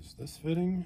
Is this fitting?